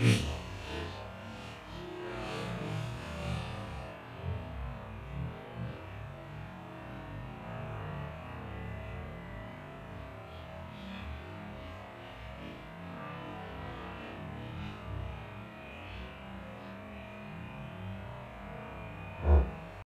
Mm.